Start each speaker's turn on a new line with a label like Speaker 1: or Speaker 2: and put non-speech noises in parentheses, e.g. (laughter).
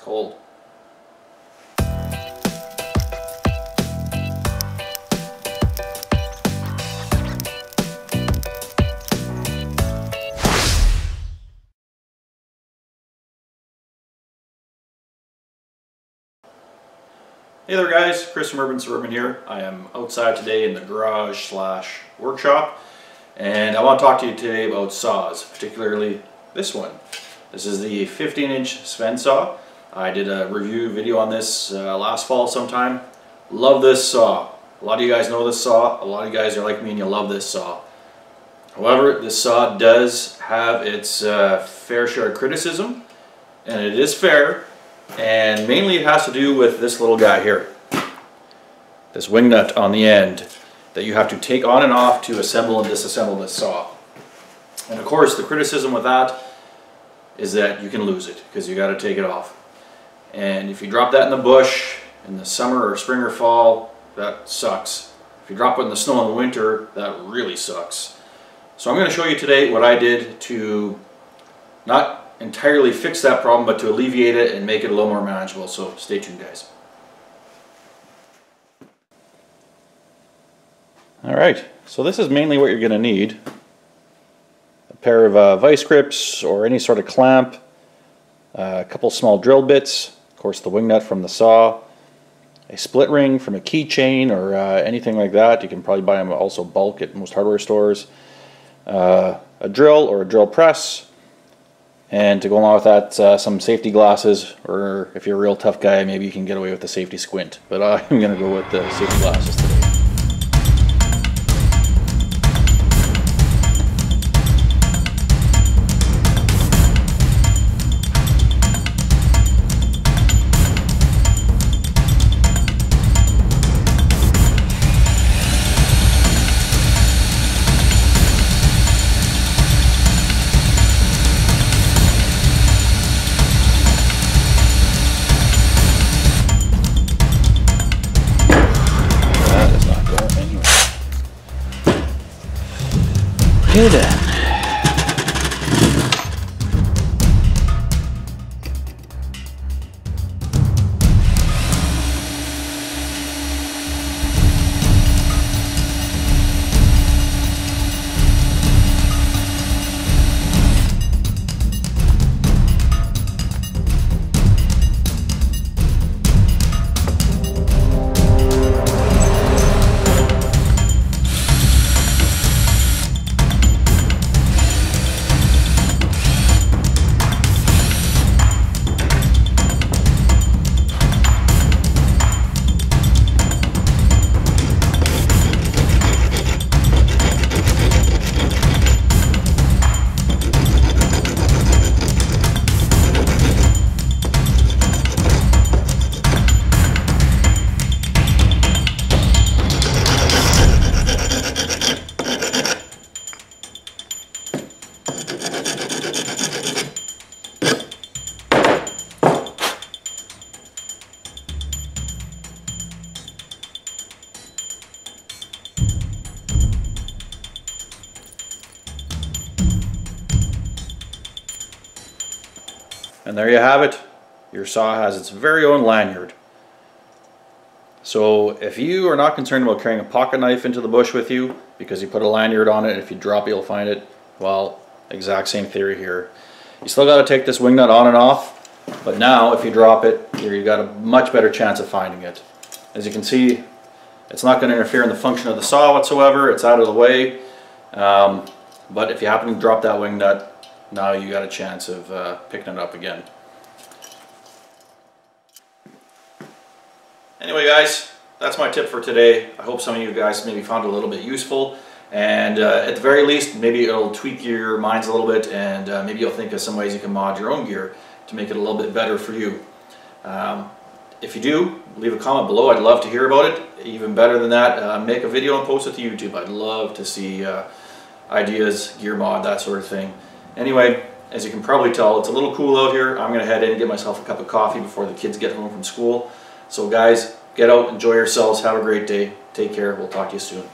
Speaker 1: cold. Hey there guys, Chris from Urban Suburban here. I am outside today in the garage slash workshop and I want to talk to you today about saws, particularly this one. This is the 15 inch Sven saw. I did a review video on this uh, last fall sometime. Love this saw. A lot of you guys know this saw. A lot of you guys are like me and you love this saw. However, this saw does have its uh, fair share of criticism and it is fair and mainly it has to do with this little guy here. This wing nut on the end that you have to take on and off to assemble and disassemble this saw. And of course the criticism with that is that you can lose it because you got to take it off. And if you drop that in the bush in the summer or spring or fall, that sucks. If you drop it in the snow in the winter, that really sucks. So I'm going to show you today what I did to not entirely fix that problem, but to alleviate it and make it a little more manageable. So stay tuned, guys. All right, so this is mainly what you're going to need. A pair of uh, vice grips or any sort of clamp, uh, a couple small drill bits, of course the wing nut from the saw, a split ring from a keychain or uh, anything like that. You can probably buy them also bulk at most hardware stores. Uh, a drill or a drill press, and to go along with that, uh, some safety glasses, or if you're a real tough guy, maybe you can get away with the safety squint. But (laughs) I'm going to go with the safety glasses today. Okay then. And there you have it. Your saw has its very own lanyard. So if you are not concerned about carrying a pocket knife into the bush with you because you put a lanyard on it, and if you drop it you'll find it, well, exact same theory here. You still got to take this wing nut on and off, but now if you drop it, you've got a much better chance of finding it. As you can see, it's not going to interfere in the function of the saw whatsoever, it's out of the way. Um, but if you happen to drop that wing nut, now you got a chance of uh, picking it up again. Anyway guys, that's my tip for today. I hope some of you guys maybe found it a little bit useful and uh, at the very least maybe it'll tweak your minds a little bit and uh, maybe you'll think of some ways you can mod your own gear to make it a little bit better for you. Um, if you do, leave a comment below. I'd love to hear about it. Even better than that, uh, make a video and post it to YouTube. I'd love to see uh, ideas, gear mod, that sort of thing. Anyway, as you can probably tell, it's a little cool out here. I'm going to head in and get myself a cup of coffee before the kids get home from school. So guys, get out, enjoy yourselves, have a great day. Take care. We'll talk to you soon.